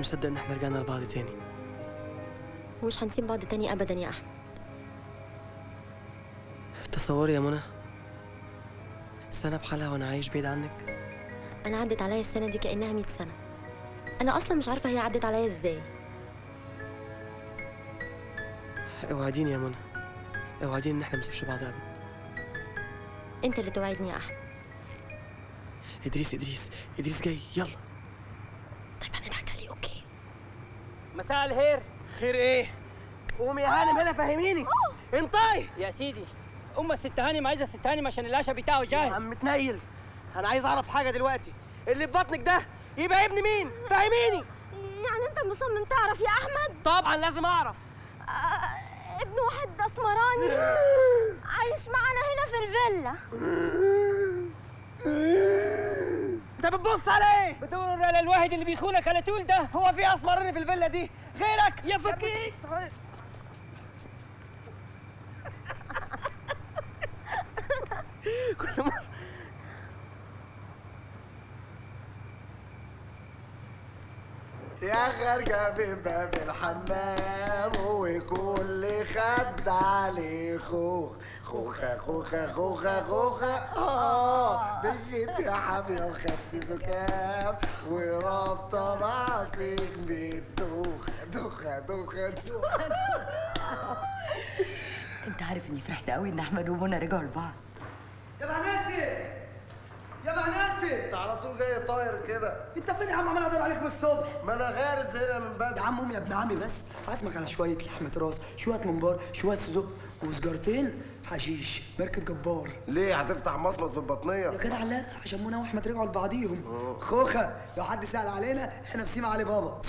مش مصدق إن إحنا رجعنا لبعض تاني. ومش هنسيب بعض تاني ابدا يا أحمد. تصوري يا منى سنة بحالها وأنا عايش بعيد عنك؟ أنا عدت عليا السنة دي كأنها 100 سنة. أنا أصلا مش عارفة هي عدت عليا إزاي. أوعديني يا منى. أوعديني إن إحنا ما نسيبش بعض ابدا. أنت اللي توعدني يا أحمد. إدريس إدريس إدريس جاي. يلا. مساء الخير. خير إيه؟ قومي يا هانم هنا فهميني انطي يا سيدي أم الست هانم عايزة الست هانم عشان العشاء بتاعه يا جاهز عم تنيل أنا عايز أعرف حاجة دلوقتي. اللي في بطنك ده يبقى ابن مين؟ فهميني يعني أنت مصمم تعرف يا أحمد؟ طبعا لازم أعرف. ابن واحد أسمراني. عايش معانا هنا في الفيلا. انت بتبص على إيه بدور على الواحد اللي بيخونك على طول ده؟ هو في اسمراني في الفيلا دي. غيرك. يا فكيك كل مرة. يا خارجة من باب الحمام وكل خد عليه خوخ. خوخة خوخة خوخة خوخة. مشيت يا حبيبي وخدت زكام ورابطة راسك بالدوخة دوخة دوخة دوخة. انت عارف اني فرحت قوي ان احمد ومنى رجعوا لبعض. يا مهناسي يا مهناسي انت على طول جاي طاير كده انت فين يا عم عمال ادور عليك من الصبح ما أنا غارز هنا من بدري يا عم قوم يا ابن عمي بس عازمك على شوية لحمه راس شوية ممبار شوية صدق وسجارتين حشيش ماركه جبار ليه هتفتح مصمت في يا البطنية جدع لا عشان منى واحمد رجعوا لبعضيهم خوخه لو حد سال علينا إحنا في سيما علي بابا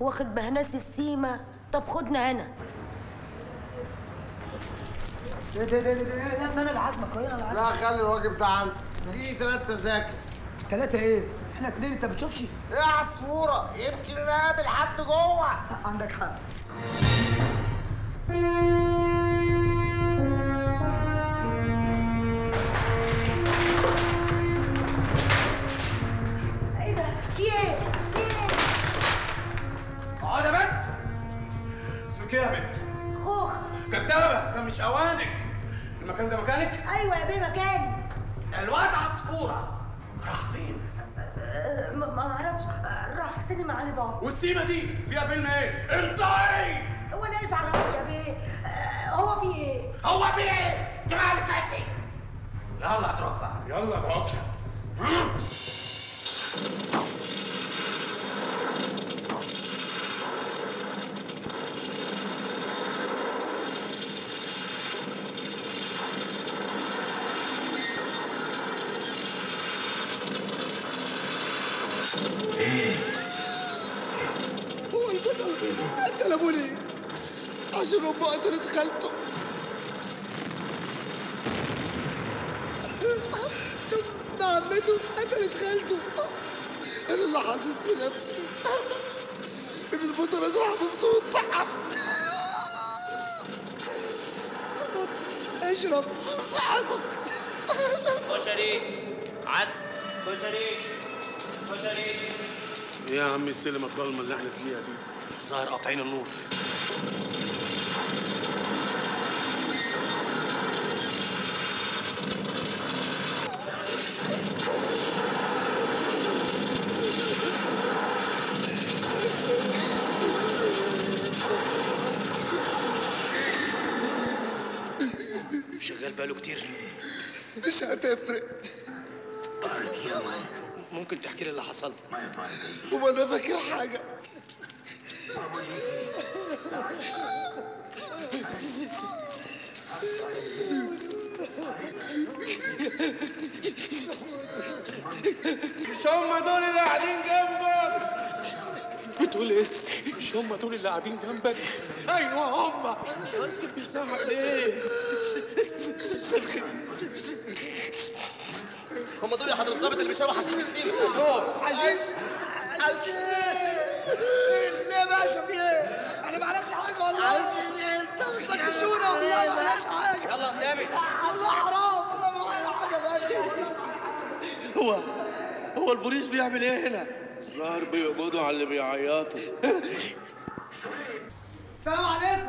واخد بهناس السيمه طب خدنا هنا إيه ده ده ده ده يا ابني أنا اللي عازمك اهو أنا اللي لا عازمك خلي الراجل بتاع عندك دي تلات تذاكر. ثلاثة إيه؟ إحنا اتنين أنت بتشوفش؟ إيه عصفورة؟ يمكن نقابل حد جوه. عندك حق. إيه ده؟ في إيه؟ في إيه؟ اقعد يا بنت. اسمك إيه يا بنت؟ خوخ. كدابة ده مش أوانك. المكان ده مكانك؟ أيوه يا بيه مكاني. الواد عصفورة. راح فين؟ أه، ما أعرفش. راح سينما علي بابا. والسيمة دي فيها فيلم إيه؟ انت إيه؟ هو أنا إيش عرفني يا بيه؟ أه، هو في إيه؟ هو في إيه؟ جمالك انت يلا اترك بقى. يلا اترك هو البطل قتل ابو ليه؟ عشان امه قتلت خالته طب عمته قتلت خالته أنا اللي حاسس بنفسي ان البطل راح مفتوح اشرب صحتك كشري عدس. كشري إيه يا عم السلم الضلمة اللي إحنا فيها دي؟ ظاهر قاطعين النور. شغال بقاله كتير. مش هتفرق. ممكن تحكي لي اللي حصل وما أنا فاكر حاجة مش هم دول اللي قاعدين جنبك بتقول إيه؟ مش هم دول اللي قاعدين جنبك؟ أيوه هم قصدك بيزعق ليه؟ دول يا حضرة الظابط اللي بيشربوا حشيش في السيما حشيش؟ حشيش. ليه يا باشا في إيه؟ أنا ما عملتش حاجة والله. حشيش انت فتشونا والله ما عملتش حاجة. يلا قدامي الله حرام. والله ما عملت حاجة يا باشا هو هو البوليس بيعمل إيه هنا؟ الظاهر بيقبضوا على اللي بيعيطوا. السلام عليكم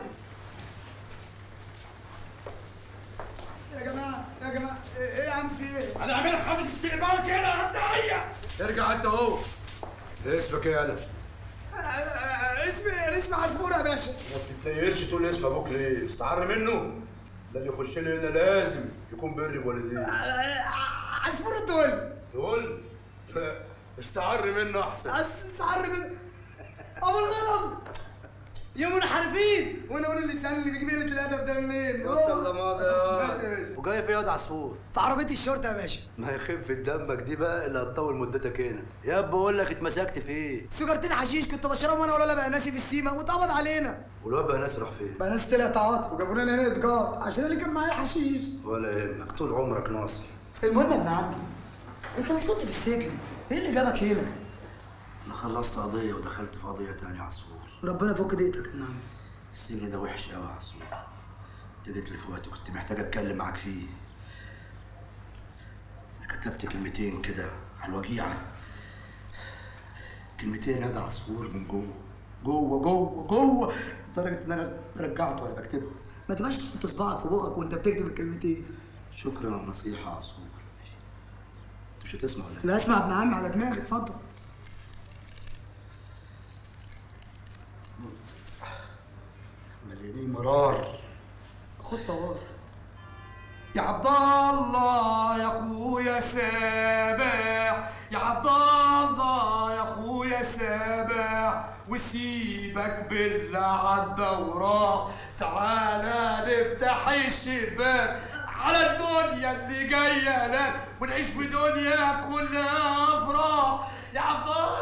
يا جماعة يا جماعة إيه إيه يا عم في إيه؟ أنا عامل حافظ استقبال كده هتضيع ارجع أنت أهو اسمك إيه يالا؟ اسمي اسمي عصفور يا باشا ما بتتنيلش تقول اسم أبوك ليه؟ استعر منه؟ ده اللي يخش لي هنا لازم يكون بر بوالديه عصفور الدول تقول؟ لا، استعر منه أحسن استعر من أبو الغنم يا منحرفين! وأنا أقول اللسان اللي بيجيب لي الادب ده منين؟ بطل لماضي. ماشي يا باشا. وجاي في ياض عصفور. في عربية الشرطة يا باشا. ما يخف دمك دي بقى اللي هتطول مدتك هنا. يا بقول لك اتمسكت في إيه؟ سيجارتين حشيش كنت بشربهم أنا ولا بقى ناسي في السيما واتقبض علينا. والواد بقى ناس راح فين؟ بقى ناس طلع تعاطف وجابوا لنا هنا إتجار عشان اللي كان معايا حشيش. ولا يهمك طول عمرك ناصر. المهم يا ابن عمي انت مش كنت في السجن؟ إيه اللي جابك هنا؟ أنا خلصت قضية ودخلت في قضية تانية عصفور. ربنا يفك ضيقتك عمي السجن ده وحش قوي يا عصفور. انت جيت لي في وقت كنت محتاج أتكلم معاك فيه. أنا كتبت كلمتين كده على الوجيعة. كلمتين هذا عصفور من جوه. جوه جوه جوه. لدرجة إن أنا رجعت وأنا بكتبه. ما تبقاش تحط صباعك في بقك وأنت بتكتب الكلمتين. شكرا على النصيحه يا عصفور. أنت مش هتسمع ولا إيه؟ لا اسمع يا ابن عمي على دماغي اتفضل. مليانين مرار. خد فوار. يا عبد الله يا أخويا سابح يا عبد الله يا أخويا سابح وسيبك بالله عالدورة تعالى نفتح الشباك على الدنيا اللي جاية لنا ونعيش في دنيا كلها أفراح. يا عبد الله